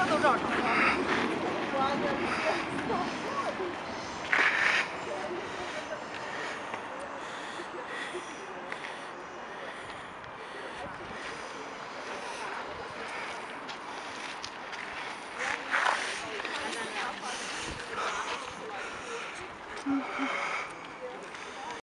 车都撞上了。我的天！嗯。